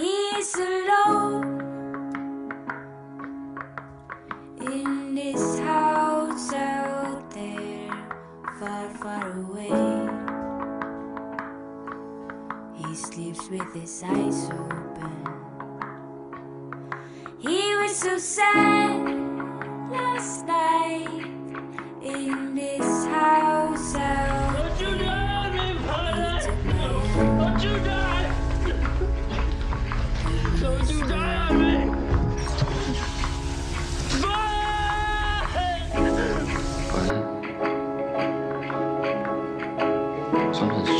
alone in this house out there, far, far away. He sleeps with his eyes open. He was so sad last night in this Something's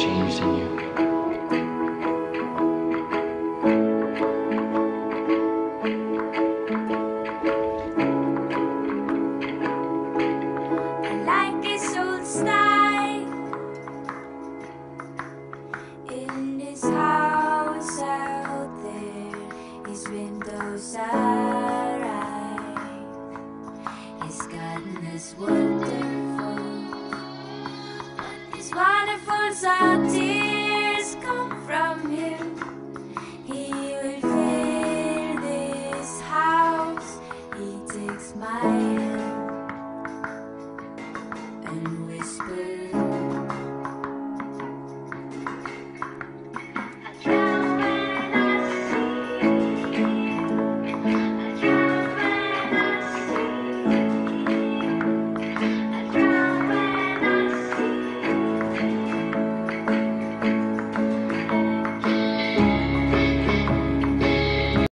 changed in you. His garden is wonderful. Waterfalls are deep.